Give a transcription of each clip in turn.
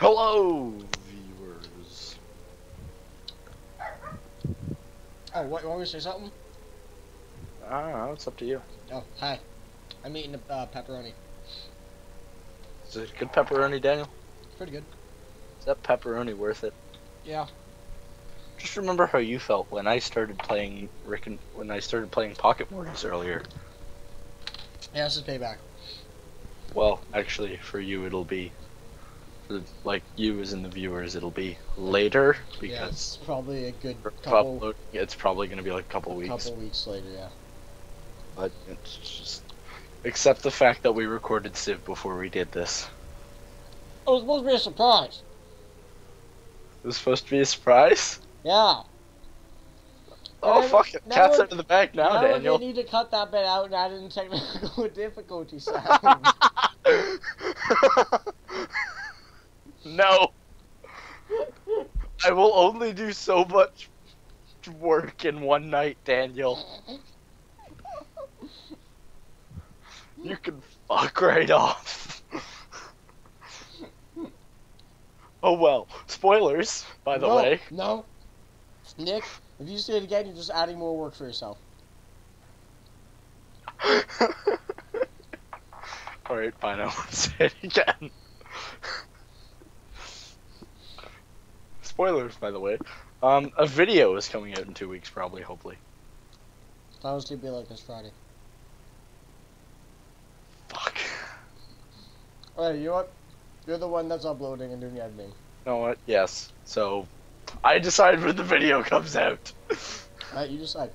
Hello, viewers. Oh, what, you want me to say something? I don't know, it's up to you. Oh, hi. I'm eating a uh, pepperoni. Is it good pepperoni, Daniel? Pretty good. Is that pepperoni worth it? Yeah. Just remember how you felt when I started playing Rick and when I started playing Pocket Mortars earlier. Yeah, this is payback. Well, actually, for you it'll be, for, like you as in the viewers, it'll be later yeah, because it's probably a good couple, upload, it's probably going to be like a couple weeks. couple weeks later, yeah. But it's just, except the fact that we recorded Civ before we did this. It was supposed to be a surprise. It was supposed to be a surprise. Yeah. Oh Now- fuck it! Cat's out of the bag now, now Daniel. we need to cut that bit out and add in technical difficulty sound. no. I will only do so much work in one night, Daniel. You can fuck right off. oh well. Spoilers, by the no, way. No. Nick, if you say it again, you're just adding more work for yourself. Alright, fine, I won't say it again. Spoilers, by the way. Um, a video is coming out in two weeks, probably, hopefully. That was gonna be like this Friday. Fuck. Alright, you know what? You're the one that's uploading and doing the editing. You know what? Yes. So, I decide when the video comes out. Alright, you decide.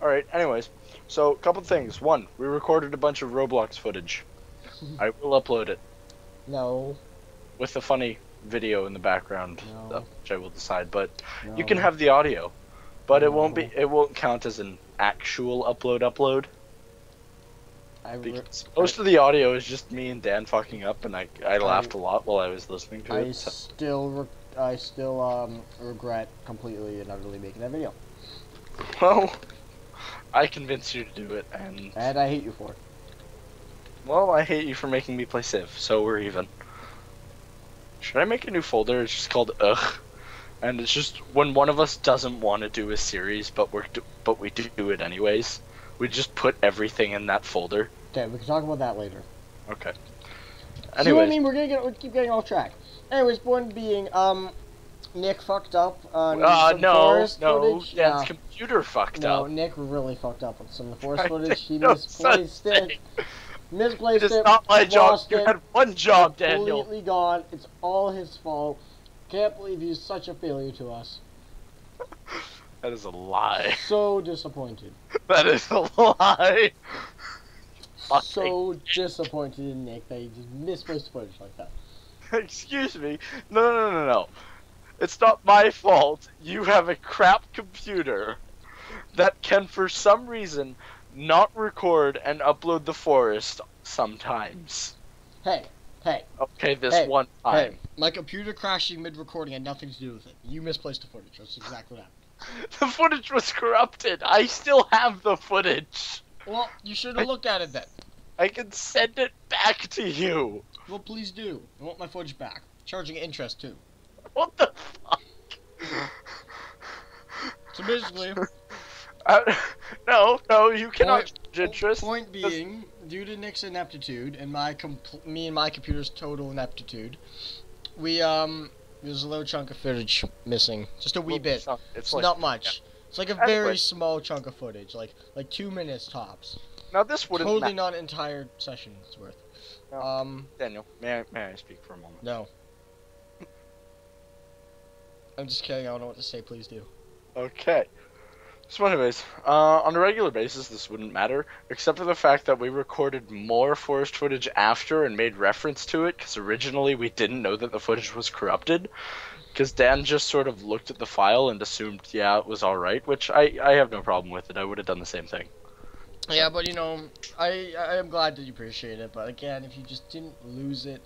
Alright, anyways. So, a couple things. One, we recorded a bunch of Roblox footage. I will upload it No. with a funny video in the background, No. Which I will decide. But no. you can have the audio, but it won't be it won't count as an actual upload. Upload I because most of the audio is just me and Dan fucking up, and I I laughed a lot while I was listening to I it. so- still, I still um regret completely and utterly making that video, Well, I convinced you to do it, and and I hate you for it. well, I hate you for making me play Civ, so we're even. Should I make a new folder? It's just called Ugh, and it's just when one of us doesn't want to do a series, but we're do- but we do it anyways. We just put everything in that folder. Okay, we can talk about that later. Okay. See what I mean? We're gonna get, we keep getting off track. Anyways, point being, um, Nick fucked up on uh, some no, no, footage. Dan's Yeah. computer fucked No, up. No, Nick really fucked up on some of the forest footage. He no misplaced it. Misplaced It is it. not my job. You had one job, Daniel. Completely gone. It's all his fault. Can't believe he's such a failure to us. That is a lie. So disappointed. That is a lie. So disappointed in Nick that he just misplaced footage like that. Excuse me. No, no, no, no, no. It's not my fault. You have a crap computer that can, for some reason, not record and upload the forest sometimes. Hey, hey, Okay, this Hey, one time. hey. My computer crashing mid-recording had nothing to do with it. You misplaced the footage. That's exactly what happened. The footage was corrupted. I still have the footage. Well, you should have looked at it then. I can send it back to you. Well, please do. I want my footage back. Charging interest too. What the fuck? So basically, Uh, no, no, you cannot Point- charge interest. point being, due to Nick's ineptitude and my me and my computer's total ineptitude, we um there's a little chunk of footage missing, just a wee bit. It's It's like, not much. It's like a Anyway. very small chunk of footage, like like two minutes tops. Now this wouldn't Totally not an entire session's worth. No. Um, Daniel, may I, may I speak for a moment? no. I'm just kidding. I don't know what to say. Please do. Okay. So anyways, uh, on a regular basis, this wouldn't matter, except for the fact that we recorded more forest footage after and made reference to it, because originally we didn't know that the footage was corrupted. Because Dan just sort of looked at the file and assumed, yeah, it was alright, which I, I have no problem with it. I would have done the same thing. Yeah, but you know, I I am glad that you appreciate it. But again, if you just didn't lose it,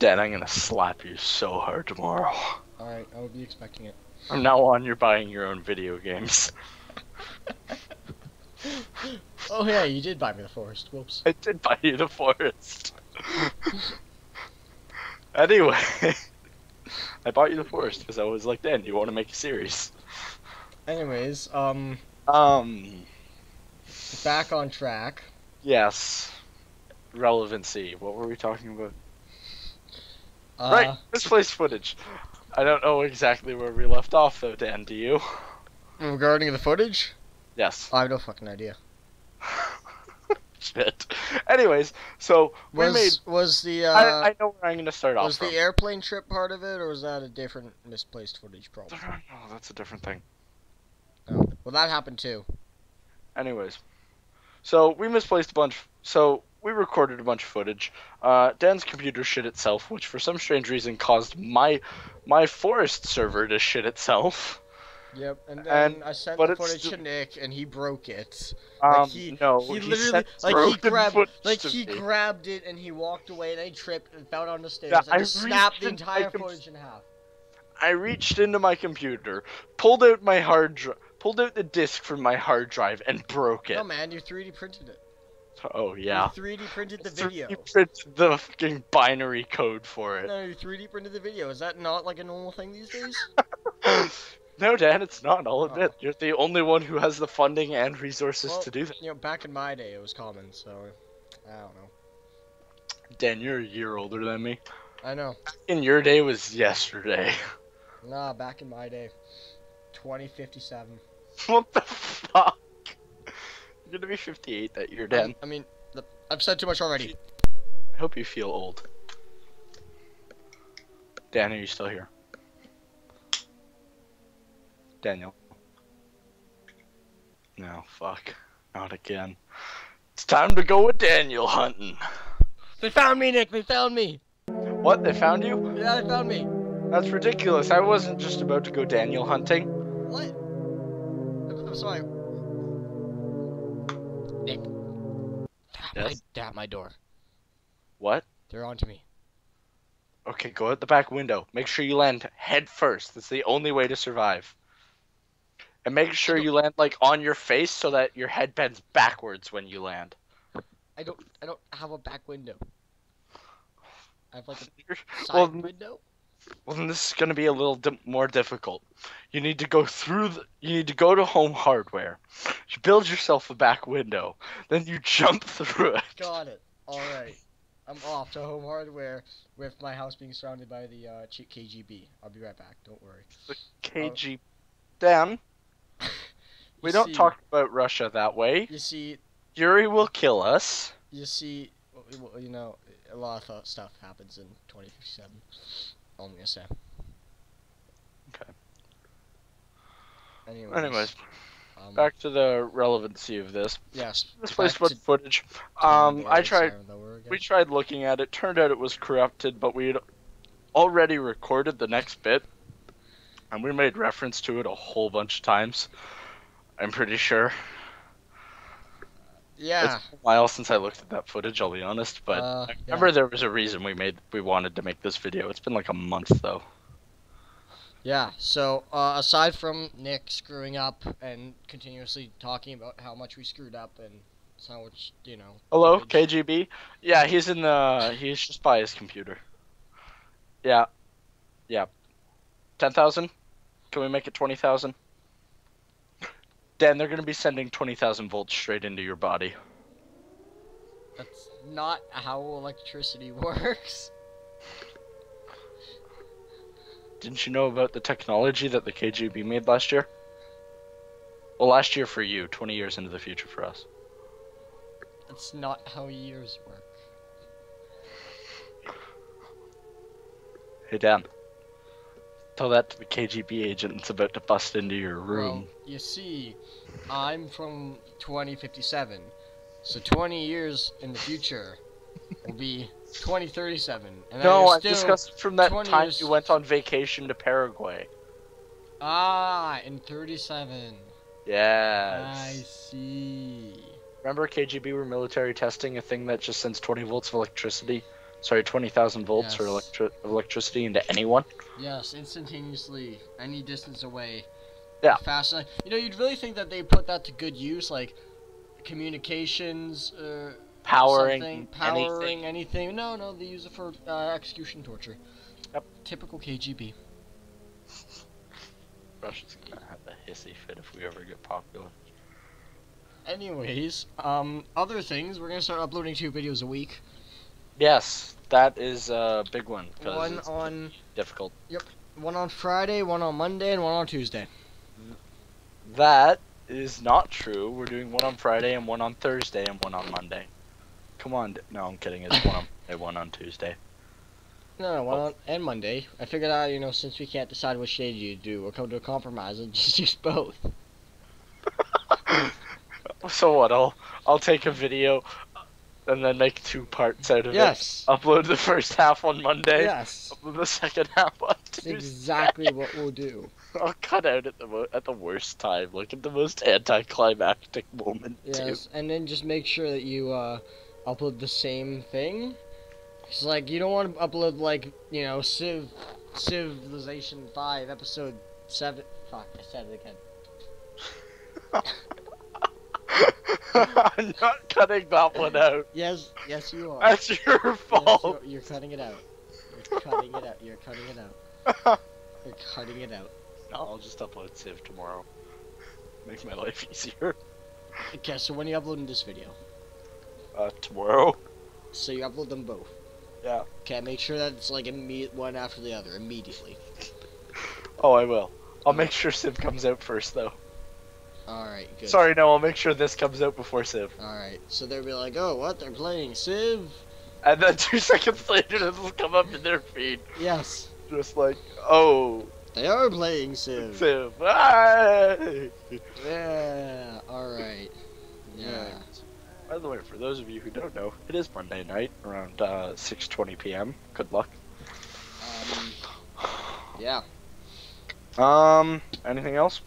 Dan, I'm gonna slap you so hard tomorrow. All right, I will be expecting it. From now on, you're buying your own video games. Oh yeah, you did buy me the forest. Whoops. I did buy you the forest. Anyway, I bought you the forest because I was like, Dan, you want to make a series? Anyways, um, Um, back on track. yes. Relevancy. What were we talking about? Uh, right, misplaced footage. I don't know exactly where we left off though, Dan. Do you? Regarding the footage, Yes. I have no fucking idea. Shit. Anyways, so we Was made. was the uh, I, I know where I'm gonna start off was from. the airplane trip part of it, or was that a different misplaced footage problem? Oh, that's a different thing. Oh, well, that happened too. Anyways, so we misplaced a bunch. So we recorded a bunch of footage. Uh, Dan's computer shit itself, which for some strange reason caused my my forest server to shit itself. Yep, and then And- I sent the footage to Nick, and he broke it. Um, he- no, he literally, like he grabbed, like he me. grabbed it, and he walked away, and then he tripped and fell down the stairs. Yeah, and I just snapped the I entire footage in half. I reached into my computer, pulled out my hard drive, pulled out the disk from my hard drive, and broke it. No man, you 3D printed it. Oh yeah. You 3D printed the 3D video. printed the fucking binary code for it. No, you 3D printed the video. Is that not like a normal thing these days? no, Dan, it's not. I'll Oh. admit, you're the only one who has the funding and resources Well, to do that. You know, back in my day, it was common. So I don't know. Dan, you're a year older than me. I know. In your day was yesterday. Nah, back in my day, 2057. what the fuck? You're gonna be 58 that year, Dan. I mean, I've said too much already. I hope you feel old. Dan, are you still here? Daniel. No, fuck. Not again. It's time to go with Daniel hunting. They found me, Nick. They found me. What? They found you? Yeah, they found me. That's ridiculous. I wasn't just about to go Daniel hunting. What? I'm, I'm sorry. Nick. They're at, Yes? my, they're at my door. What? They're onto me. Okay, go out the back window. Make sure you land head first. That's the only way to survive. And make sure you land like on your face so that your head bends backwards when you land. I don't. I don't have a back window. I have like a side Well, window. Well, then this is going to be a little di- more difficult. You need to go through. The, you need to go to Home Hardware. You build yourself a back window. Then you jump through it. Got it. All right. I'm off to home hardware with my house being surrounded by the uh, KGB. I'll be right back. Don't worry. KG. Dan, we don't see- talk about Russia that way. You see, Yuri will kill us. you see, you know, a lot of stuff happens in 2057. All I'm gonna say. Okay. Anyways. Anyways, um, back to the relevancy of this. Yes. This place to was footage. Um, I tried. We tried looking at it. Turned out it was corrupted, but we had already recorded the next bit, and we made reference to it a whole bunch of times. I'm pretty sure. Yeah. It's been a while since I looked at that footage. I'll be honest, but Uh, I yeah. remember there was a reason we made we wanted to make this video. It's been like a month though. Yeah, so uh, aside from Nick screwing up and continuously talking about how much we screwed up and how much, you know. Hello, KGB. Yeah, he's in the. He's just by his computer. Yeah, yeah. Ten thousand. Can we make it twenty thousand? Dan, they're gonna be sending twenty thousand volts straight into your body. That's not how electricity works. Didn't you know about the technology that the KGB made last year? Well, last year for you, twenty years into the future for us. That's not how years work. Hey Dan. Tell that to the KGB agent that's about to bust into your room. Well, you see, I'm from 2057, so 20 years in the future will be 2037. And no, I'm still... from that time years- you went on vacation to Paraguay. Ah, in 37. Yes. I see. Remember KGB were military testing a thing that just sends 20 volts of electricity? Sorry, 20,000 volts or electri- electricity into anyone? Yes, instantaneously, any distance away. Yeah. Fast enough. You know, you'd really think that they put that to good use, like communications. Uh, Powering something, anything. powering anything. No, no, they use it for uh, execution torture. Yep. Typical KGB. Russia's gonna have a hissy fit if we ever get popular. Anyways, um, other things. We're gonna start uploading two videos a week. Yes, that is a big one One on difficult. Yep. One on Friday, one on Monday, and one on Tuesday. That is not true. We're doing one on Friday and one on Thursday and one on Monday. Come on. No, I'm kidding. It's one on one on Tuesday. No, no, one Oh. on and Monday. I figured out, you know, since we can't decide which day you do, we'll come to a compromise and just use both. So what? I'll I'll take a video and then make two parts out of Yes. it. Upload the first half on Monday. Yes. Upload the second half on That's Tuesday. exactly what we'll do. I'll cut out at the mo- at the worst time, like at the most anticlimactic moment Yes, and then just make sure that you uh, upload the same thing. It's like you don't want to upload like you know Civ, Civilization Five, Episode Seven. Fuck, I said it again. I'm not cutting that one out. Yes, yes you are. That's your Yes, fault. you're, you're cutting it out. You're cutting it out. You're cutting it out. You're cutting it out. I'll just upload Civ tomorrow. Make my life easier. Okay, so when are you uploading this video? Uh, tomorrow. So you upload them both. Yeah. Okay, make sure that it's like immediate one after the other immediately. Oh, I will. I'll make sure Civ comes out first, though. All right, good. Sorry, no, I'll make sure this comes out before Civ. All right, so they'll be like, "Oh, what? They're playing Civ?" And then two seconds later, this will come up in their feed. Yes, Just like, oh, they are playing Civ. Civ. Hey! Yeah. All right. Yeah. By the way, for those of you who don't know, it is Monday night around uh, 6:20 p.m. Good luck. Um. Yeah. Um, anything else?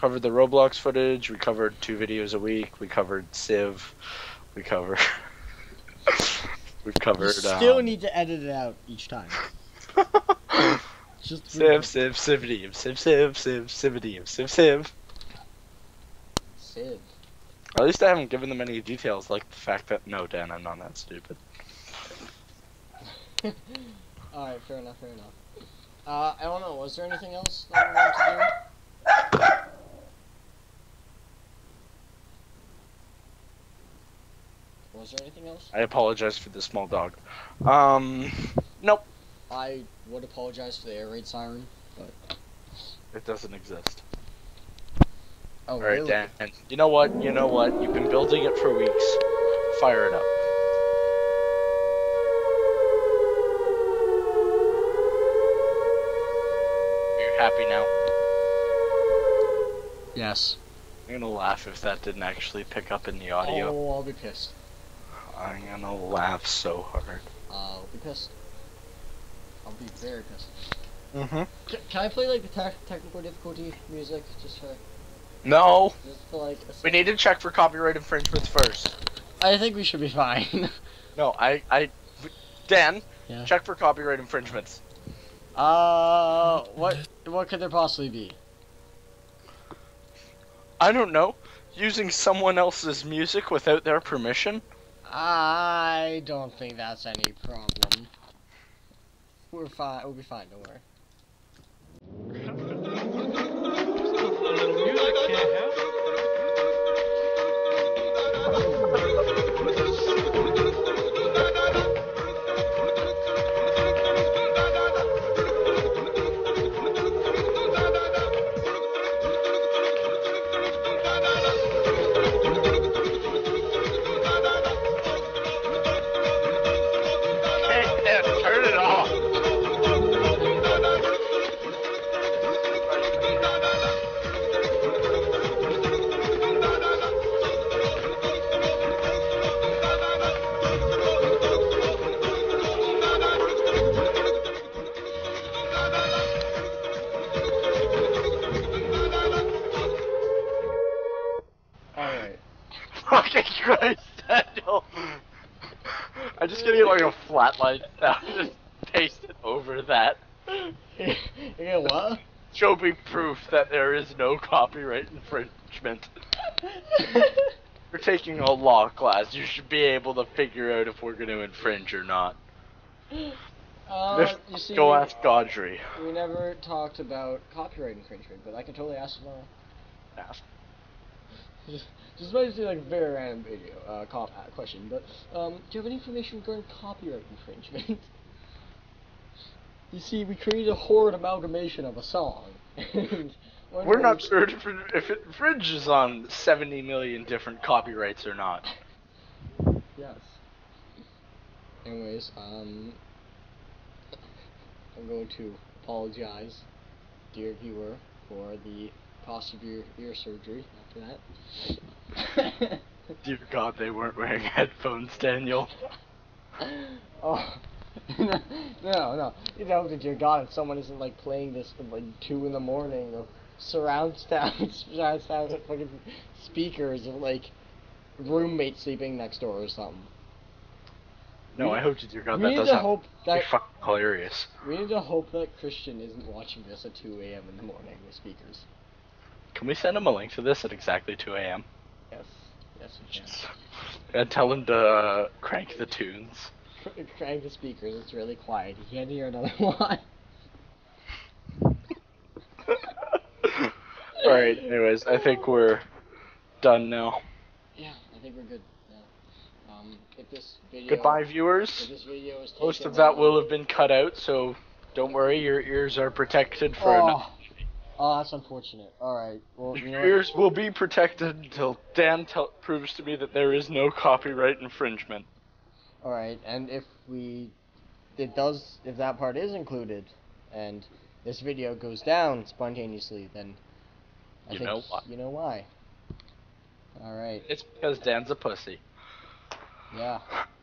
Covered the Roblox footage. We covered two videos a week. We covered Civ. We covered. We've You covered. still um, need to edit it out each time. Just Civ, Civ, Cividium, Civ, Civ, Civ, Cividium, Civ, Civ. Civ. At least I haven't given them any details, like the fact that no, Dan, I'm not that stupid. All right. Fair enough. Fair enough. Uh, I don't know. Was there anything else that we wanted to do? Was there anything else? I apologize for the small dog. Um, nope, I would apologize for the air raid siren. But it doesn't exist. Oh, All right, really? Dan. And you know what? You know what? You've been building it for weeks. Fire it up. You're happy now? Yes. I'm gonna laugh if that didn't actually pick up in the audio. Oh, I'll be pissed. I'm gonna laugh so hard. I'll be pissed. I'll be very pissed. Mm-hmm. C- can I play like the tech technical difficulty music just for No, just for like? A we need to check for copyright infringements first. I think we should be fine. No, I, I, Dan, Yeah. check for copyright infringements. uh, what what could there possibly be? I don't know. Using someone else's music without their permission? I don't think that's any problem. We're fine. We'll be fine. Don't worry. A flatline sound just paste it over that. yeah, what? Show me proof that there is no copyright infringement. You're taking a law class. You should be able to figure out if we're going to infringe or not. Uh, you see, Go ask Gaudry. we never talked about copyright infringement, but I can totally ask tomorrow. Ask. Just, just might seem like a very random video, uh, cop, question, but um, do you have any information regarding copyright infringement? you see, we created a horrid amalgamation of a song. and We're not sure if it, if it infringes on 70 million different copyrights or not. Yes. Anyways, um, I'm going to apologize, dear viewer, for the cost of your ear surgery after that. Dear God, they weren't wearing headphones, Daniel. oh. no, no. You know, that dear God, if someone isn't like playing this at like two in the morning or surround sound, surround sound fucking speakers of like roommates sleeping next door or something. No, We- I hope to dear God that doesn't. hope that be fucking hilarious. we need to hope that Christian isn't watching this at 2 a.m. in the morning with speakers. Can we send him a link to this at exactly 2 a.m.? Yes, yes we can. And tell him to uh, crank the tunes. Crank the speakers. It's really quiet. You can't hear another one. Alright, anyways, I think we're done now. Yeah, I think we're good. Yeah. Um, if this video. Goodbye, If viewers. this video is Most of that will have been cut out, so don't worry, your ears are protected for. Oh. Oh, that's unfortunate. All right. Well, you know Your what? ears will be protected until Dan tel- proves to me that there is no copyright infringement. All right, and if we, it does, if that part is included, and this video goes down spontaneously, then I You think know why. you know why. All right. It's because Dan's a pussy. Yeah.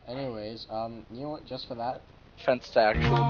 Anyways, um, you know what? Just for that, Fence to actual